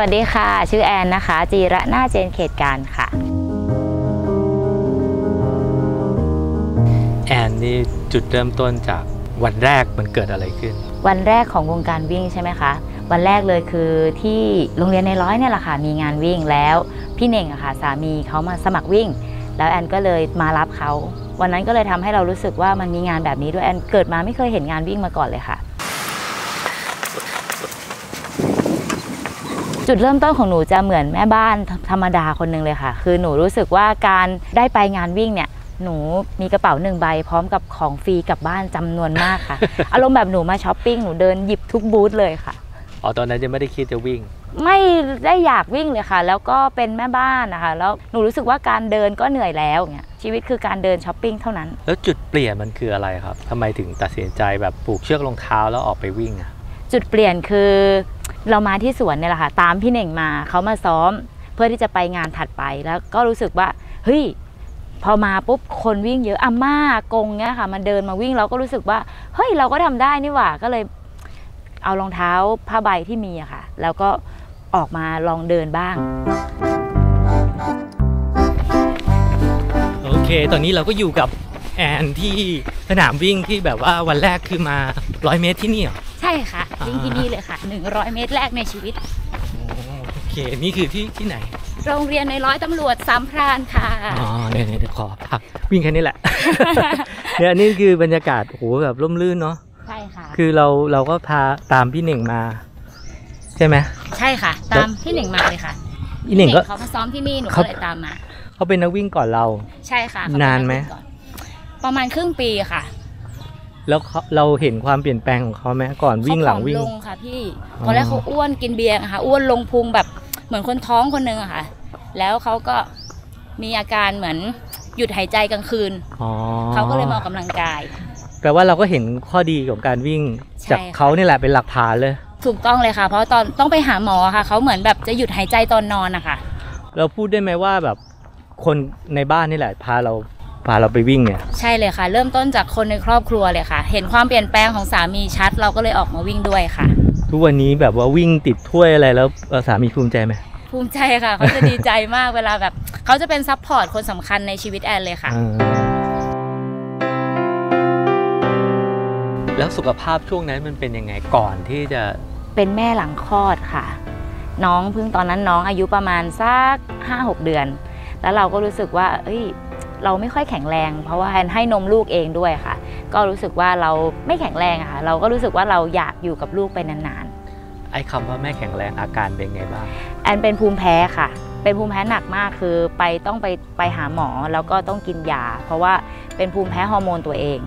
วัสดีค่ะ ชื่อแอนนะคะ จีระหน้าเจนเขตการค่ะ แอนนี่จุดเริ่มต้นจากวันแรกมันเกิดอะไรขึ้น วันแรกของวงการวิ่งใช่ไหมคะ วันแรกเลยคือที่โรงเรียนในร้อยเนี่ยแหละค่ะ มีงานวิ่งแล้ว พี่เน่งอะค่ะสามีเขามาสมัครวิ่ง แล้วแอนก็เลยมารับเขาวันนั้นก็เลยทำให้เรารู้สึกว่ามันมีงานแบบนี้ด้วยแอนเกิดมาไม่เคยเห็นงานวิ่งมาก่อนเลยค่ะ จุดเริ่มต้นของหนูจะเหมือนแม่บ้านธรรมดาคนหนึ่งเลยค่ะ คือหนูรู้สึกว่าการได้ไปงานวิ่งเนี่ยหนูมีกระเป๋าหนึ่งใบพร้อมกับของฟรีกลับบ้านจำนวนมากค่ะ อารมณ์แบบหนูมาช้อปปิ้งหนูเดินหยิบทุกบูธเลยค่ะอ๋อตอนนั้นยังไม่ได้คิดจะวิ่ง ไม่ได้อยากวิ่งเลยค่ะ แล้วก็เป็นแม่บ้านนะคะ แล้วหนูรู้สึกว่าการเดินก็เหนื่อยแล้วเนี่ยชีวิตคือการเดินช้อปปิ้งเท่านั้น แล้วจุดเปลี่ยนมันคืออะไรครับทำไมถึงตัดสินใจแบบผูกเชือกรองเท้าแล้วออกไปวิ่งอะจุดเปลี่ยนคือ เรามาที่สวนเนี่ยแหละค่ะตามพี่เน่งมาเขามาซ้อมเพื่อที่จะไปงานถัดไปแล้วก็รู้สึกว่าเฮ้ยพอมาปุ๊บคนวิ่งเยอะอาม่ากงเนี่ยค่ะมันเดินมาวิ่งเราก็รู้สึกว่าเฮ้ยเราก็ทำได้นี่หว่าก็เลยเอารองเท้าผ้าใบที่มีอะค่ะ แล้วก็ออกมาลองเดินบ้าง โอเค ตอนนี้เราก็อยู่กับแอนที่สนามวิ่งที่แบบว่าวันแรกคือมา100เมตรที่นี่เหรอใช่ค่ะ วิ่งที่นี่เลยค่ะ 100 เมตรแรกในชีวิต โอเค นี่คือที่ที่ไหน โรงเรียนในร้อยตำรวจสามพรานค่ะ อ๋อเนี่ยเนี่ยเดี๋ยวขอพักวิ่งแค่นี้แหละ เนี่ยนี่คือบรรยากาศโอ้โหแบบร่มรื่นเนาะ ใช่ค่ะ คือเราเราก็พาตามพี่เหน่งมา ใช่ไหม ใช่ค่ะ ตามพี่หนึ่งมาเลยค่ะพี่เหน่งก็เขามาซ้อมที่นี่หนูเขาก็เลยตามมา เขาเป็นนักวิ่งก่อนเรา ใช่ค่ะเขนานไหมก่อประมาณครึ่งปีค่ะ แล้วเขาเราเห็นความเปลี่ยนแปลงของเขาไหมก่อนวิ่งหลังวิ่ง เขาผอมลงค่ะพี่อ๋อตอนแรกเขาอ้วนกินเบียร์อะค่ะอ้วนลงพุงแบบเหมือนคนท้องคนหนึงอะค่ะ แล้วเขาก็มีอาการเหมือนหยุดหายใจกลางคืน อ๋อเขาก็เลยมาออกกำลังกาย แปลว่าเราก็เห็นข้อดีของการวิ่ง ใช่ จากเขานี่แหละเป็นหลักฐานเลย ถูกต้องเลยค่ะ เพราะตอนต้องไปหาหมอค่ะ เขาเหมือนแบบจะหยุดหายใจตอนนอนนะคะเราพูดได้ไหมว่าแบบคนในบ้านนี่แหละพาเรา พาเราไปวิ่งเนี่ยใช่เลยค่ะ เริ่มต้นจากคนในครอบครัวเลยค่ะ เห็นความเปลี่ยนแปลงของสามีชัด เราก็เลยออกมาวิ่งด้วยค่ะ ทุกวันนี้แบบว่าวิ่งติดถ้วยอะไรแล้วเอ่อสามีภูมิใจไหมภูมิใจค่ะเขาจะดีใจมากเวลาแบบเขาจะเป็น support คนสำคัญในชีวิตแอนเลยค่ะอ่าแล้วสุขภาพช่วงนั้นมันเป็นยังไงก่อนที่จะเป็นแม่หลังคลอดค่ะ น้องเพิ่งตอนนั้นน้องอายุประมาณสักห้าหกเดือน แล้วเราก็รู้สึกว่า เอ้ย เราไม่ค่อยแข็งแรง เพราะว่าแอนให้นมลูกเองด้วยค่ะ ก็รู้สึกว่าเราไม่แข็งแรงอะค่ะเราก็รู้สึกว่าเราอยากอยู่กับลูกไปนานไอ้คำว่าแม่แข็งแรงอาการเป็นไงบ้างๆแอนเป็นภูมิแพ้ค่ะ เป็นภูมิแพ้หนักมากคือไปต้องไปไปหาหมอแล้วก็ต้องกินยาเพราะว่าเป็นภูมิแพ้ฮอร์โมนตัวเอง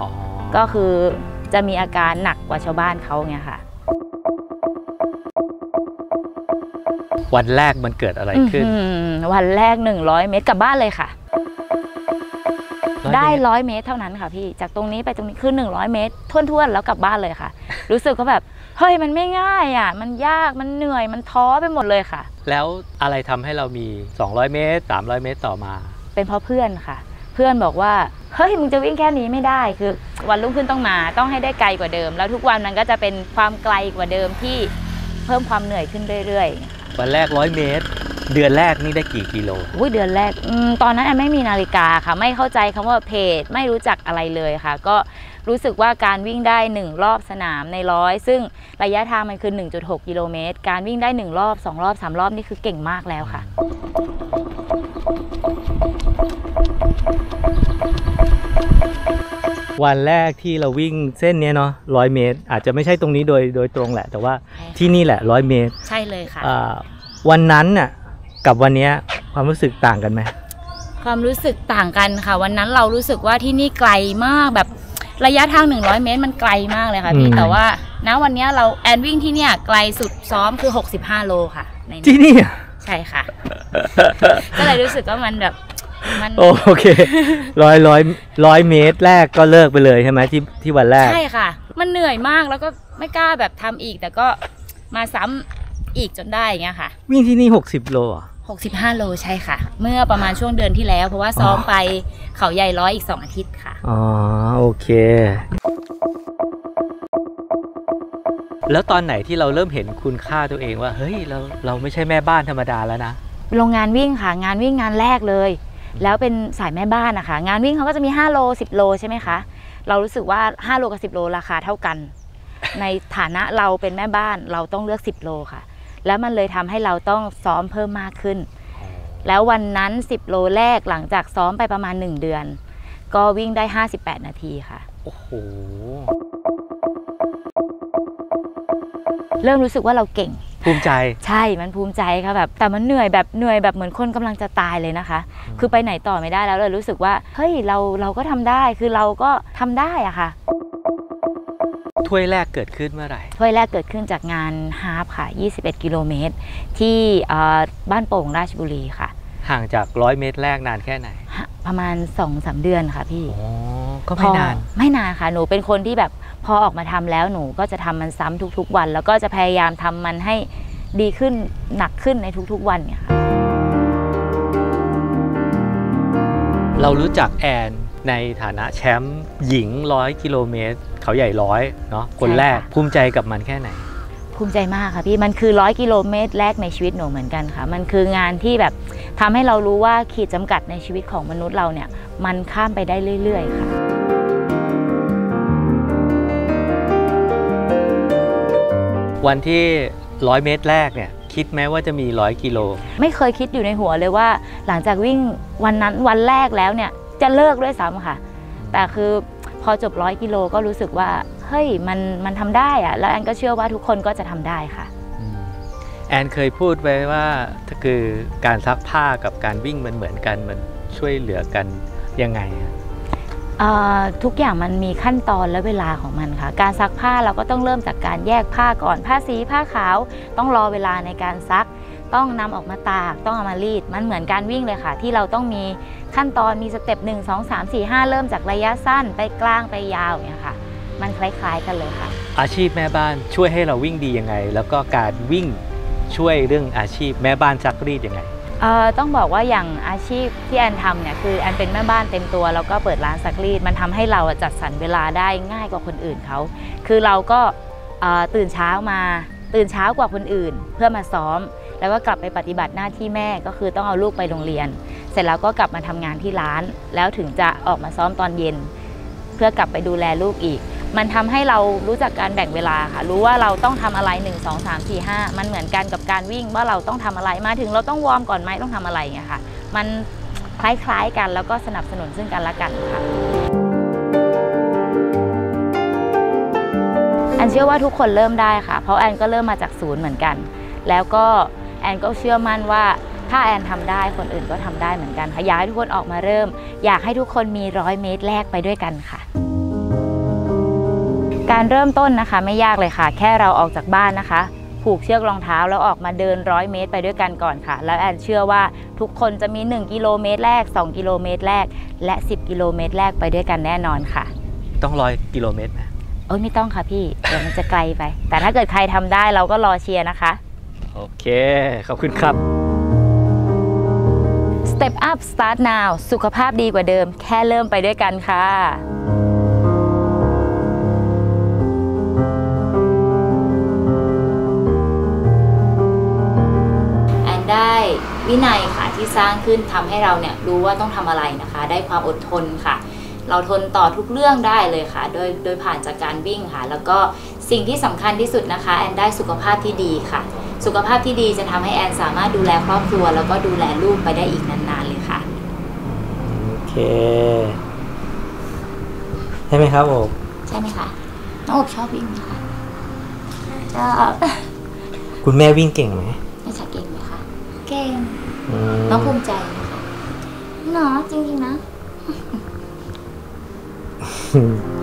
อ๋อก็คือจะมีอาการหนักกว่าชาวบ้านเขาไงค่ะ วันแรกมันเกิดอะไรขึ้นอื้อหือวันแรก 100 เมตรกลับบ้านเลยค่ะ ได้ร้อยเมตรเท่านั้นค่ะพี่ จากตรงนี้ไปตรงนี้คือ100 เมตรท่วนๆแล้วกลับบ้านเลยค่ะ รู้สึกก็แบบเฮ้ยมันไม่ง่ายอะ มันยากมันเหนื่อยมันท้อไปหมดเลยค่ะ แล้วอะไรทำให้เรามี 200 เมตร 300 เมตรต่อมา เป็นเพราะเพื่อนค่ะ เพื่อนบอกว่าเฮ้ยมึงจะวิ่งแค่นี้ไม่ได้คือ วันรุ่งขึ้นต้องมาต้องให้ได้ไกลกว่าเดิม แล้วทุกวันมันก็จะเป็นความไกลกว่าเดิมที่เพิ่มความเหนื่อยขึ้นเรื่อยๆวันแรก100เมตร เดือนแรกนี่ได้กี่กิโลอุ้ยเดือนแรกอมตอนนั้นแอนไม่มีนาฬิกาค่ะ ไม่เข้าใจคำว่าเพจไม่รู้จักอะไรเลยค่ะ ก็รู้สึกว่าการวิ่งได้ 1 รอบสนามในร้อย ซึ่งระยะทางมันคือ 1.6 กิโลเมตร การวิ่งได้ 1 รอบ 2 รอบ 3 รอบนี่คือเก่งมากแล้วค่ะ วันแรกที่เราวิ่งเส้นเนี้ยเนาะร้อยเมตร อาจจะไม่ใช่ตรงนี้โดยโดยตรงแหละ แต่ว่าที่นี่แหละร้อยเมตร ใช่เลยค่ะอ่าวันนั้นน่ะ กับวันเนี้ยความรู้สึกต่างกันไหมความรู้สึกต่างกันค่ะ วันนั้นเรารู้สึกว่าที่นี่ไกลมากแบบระยะทาง 100 เมตรมันไกลมากเลยค่ะพี่แต่ว่าณวันนี้เราแอนวิ่งที่เนี่ยไกลสุดซ้อมคือ 65 โลค่ะในนี้ที่นี่อะใช่ค่ะ ก็เลยรู้สึกว่ามันแบบมันโอเคร้อยร้อยร้อยเมตรแรกก็เลิกไปเลยใช่ไหมที่ที่วันแรกใช่ค่ะ มันเหนื่อยมากแล้วก็ไม่กล้าแบบทำอีก แต่ก็มาซ้ำอีกจนได้อย่างเงี้ยค่ะ วิ่งที่นี่ 60 โลเหรอะ 65 โลใช่ค่ะ เมื่อประมาณช่วงเดือนที่แล้ว เพราะว่าซ้อมไปเขาใหญ่ร้อยอีก 2 อาทิตย์ค่ะ อ๋อ โอเค แล้วตอนไหนที่เราเริ่มเห็นคุณค่าตัวเองว่า เฮ้ย เราเราไม่ใช่แม่บ้านธรรมดาแล้วนะ โรงงานวิ่งค่ะ งานวิ่งงานแรกเลย แล้วเป็นสายแม่บ้านนะคะ งานวิ่งเขาก็จะมี 5 โล 10 โลใช่ไหมคะ เรารู้สึกว่า 5 โลกับ 10 โลราคาเท่ากัน ในฐานะเราเป็นแม่บ้านเราต้องเลือก 10 โลค่ะ แล้วมันเลยทำให้เราต้องซ้อมเพิ่มมากขึ้น แล้ววันนั้น 10 โลแรกหลังจากซ้อมไปประมาณ 1 เดือน ก็วิ่งได้ 58 นาทีค่ะ โอ้โห เริ่มรู้สึกว่าเราเก่ง ภูมิใจ ใช่ มันภูมิใจค่ะแบบ แต่มันเหนื่อยแบบเหนื่อยแบบเหมือนคนกำลังจะตายเลยนะคะอืมคือไปไหนต่อไม่ได้แล้วเลยรู้สึกว่า เฮ้ย เราเราก็ทำได้ คือเราก็ทำได้อะค่ะ ถ้วยแรกเกิดขึ้นเมื่อไหร่ ถ้วยแรกเกิดขึ้นจากงานฮาร์ปค่ะ 21 กิโลเมตร ที่เอ่อบ้านโป่งราชบุรีค่ะ ห่างจากร้อยเมตรแรกนานแค่ไหนฮะประมาณ 2-3 เดือนค่ะพี่อ๋อก็ไม่นานพอไม่นานค่ะ หนูเป็นคนที่แบบพอออกมาทำแล้วหนูก็จะทำมันซ้ำทุกๆวัน แล้วก็จะพยายามทำมันให้ดีขึ้นหนักขึ้นในทุกๆวันเนี่ยค่ะเรารู้จักแอน ในฐานะแชมป์หญิงร้อยกิโลเมตร เขาใหญ่ร้อยเนาะคนแรกใช่ค่ะภูมิใจกับมันแค่ไหน ภูมิใจมากค่ะพี่มันคือร้อยกิโลเมตรแรกในชีวิตหนูเหมือนกันค่ะ มันคืองานที่แบบทำให้เรารู้ว่าขีดจำกัดในชีวิตของมนุษย์เราเนี่ย มันข้ามไปได้เรื่อย ๆ ค่ะวันที่ร้อยเมตรแรกเนี่ยคิดไหมว่าจะมีร้อยกิโล ไม่เคยคิดอยู่ในหัวเลยว่า หลังจากวิ่งวันนั้นวันแรกแล้วเนี่ย จะเลิกด้วยซ้ำค่ะ แต่คือพอจบร้อยกิโลก็รู้สึกว่าเฮ้ยมันมันทำได้อะแล้วแอนก็เชื่อว่าทุกคนก็จะทำได้ค่ะ แอนเคยพูดไว้ว่าถ้าคือการซักผ้ากับการวิ่งมันเหมือนกันมันช่วยเหลือกันยังไงอะเอ่อทุกอย่างมันมีขั้นตอนและเวลาของมันค่ะ การซักผ้าเราก็ต้องเริ่มจากการแยกผ้าก่อนผ้าสีผ้าขาว ต้องรอเวลาในการซัก ต้องนำออกมาตากต้องเอามารีด มันเหมือนการวิ่งเลยค่ะ ที่เราต้องมีขั้นตอนมีสเต็ป1 2 3 4 5 เริ่มจากระยะสั้นไปกลางไปยาวเนี่ยค่ะ มันคล้ายๆกันเลยค่ะ อาชีพแม่บ้านช่วยให้เราวิ่งดียังไง แล้วก็การวิ่งช่วยเรื่องอาชีพแม่บ้านซักรีดยังไงเอ่อต้องบอกว่าอย่างอาชีพที่แอนทำเนี่ยคือแอนเป็นแม่บ้านเต็มตัวแล้วก็เปิดร้านซักรีด มันทำให้เราอะจัดสรรเวลาได้ง่ายกว่าคนอื่นเขา คือเราก็เอ่อตื่นเช้ามา ตื่นเช้ากว่าคนอื่น เพื่อมาซ้อม แล้วก็กลับไปปฏิบัติหน้าที่แม่ก็คือต้องเอาลูกไปโรงเรียน เสร็จแล้วก็กลับมาทำงานที่ร้าน แล้วถึงจะออกมาซ้อมตอนเย็น เพื่อกลับไปดูแลลูกอีก มันทำให้เรารู้จักการแบ่งเวลาค่ะ รู้ว่าเราต้องทำอะไร 1 2 3 4 5 มันเหมือนกันกับการวิ่งว่าเราต้องทำอะไรมาถึงเราต้อง warm ก่อนไหมต้องทำอะไรอย่างเงี้ยค่ะ มันคล้ายๆกันแล้วก็สนับสนุนซึ่งกันและกันค่ะแอนเชื่อว่าทุกคนเริ่มได้ค่ะ เพราะแอนก็เริ่มมาจากศูนย์เหมือนกัน แล้วก็ แอนก็เชื่อมั่นว่าถ้าแอนทำได้คนอื่นก็ทำได้เหมือนกันค่ะอยากให้ทุกคนออกมาเริ่ม อยากให้ทุกคนมีร้อยเมตรแรกไปด้วยกันค่ะ การเริ่มต้นนะคะไม่ยากเลยค่ะ แค่เราออกจากบ้านนะคะ ผูกเชือกรองเท้าแล้วออกมาเดินร้อยเมตรไปด้วยกันก่อนค่ะ แล้วแอนเชื่อว่าทุกคนจะมี 1 กิโลเมตรแรก 2 กิโลเมตรแรก และ 10 กิโลเมตรแรกไปด้วยกันแน่นอนค่ะ ต้องร้อยกิโลเมตรไหมโอ้ยไม่ต้องค่ะพี่เดี๋ยวมันจะไกลไป แต่ถ้าเกิดใครทำได้เราก็รอเชียร์นะคะ โอเค ขอบคุณครับ Step up start now สุขภาพดีกว่าเดิม แค่เริ่มไปด้วยกันค่ะแอนได้วินัยค่ะที่สร้างขึ้นทำให้เราเนี่ยรู้ว่าต้องทำอะไรนะคะ ได้ความอดทนค่ะ เราทนต่อทุกเรื่องได้เลยค่ะ โดยโดยผ่านจากการวิ่งค่ะ แล้วก็สิ่งที่สำคัญที่สุดนะคะ แอนได้สุขภาพที่ดีค่ะ สุขภาพที่ดีจะทำให้แอนสามารถดูแลครอบครัว แล้วก็ดูแลลูกไปได้อีกนานๆเลยค่ะ โอเค ใช่ไหมครับโอบใช่ไหมคะน้องอบชอบวิ่งไหมคะชอบคุณแม่วิ่งเก่งไหมแม่ชาเก่งไหมคะเก่งอืมน้องภูมิใจไหมคะเนาะจริงๆนะอืม